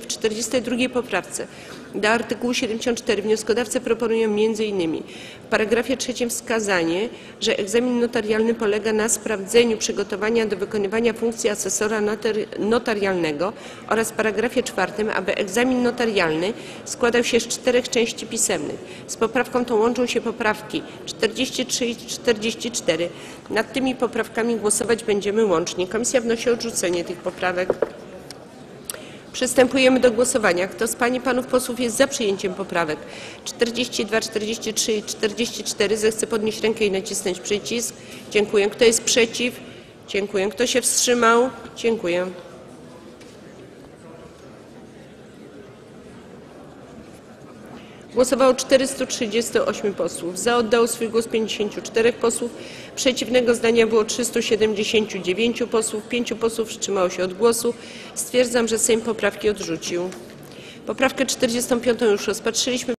W 42 poprawce do artykułu 74 wnioskodawcy proponują m.in. w paragrafie trzecim wskazanie, że egzamin notarialny polega na sprawdzeniu przygotowania do wykonywania funkcji asesora notar- notarialnego oraz w paragrafie czwartym, aby egzamin notarialny składał się z czterech części pisemnych. Z poprawką tą łączą się poprawki 43 i 44. Nad tymi poprawkami głosować będziemy łącznie. Komisja wnosi o odrzucenie tych poprawek. Przystępujemy do głosowania. Kto z Pań i Panów posłów jest za przyjęciem poprawek 42, 43 i 44, zechce podnieść rękę i nacisnąć przycisk. Dziękuję. Kto jest przeciw? Dziękuję. Kto się wstrzymał? Dziękuję. Głosowało 438 posłów. Za oddało swój głos 54 posłów. Przeciwnego zdania było 379 posłów. 5 posłów wstrzymało się od głosu. Stwierdzam, że Sejm poprawki odrzucił. Poprawkę 45 już rozpatrzyliśmy.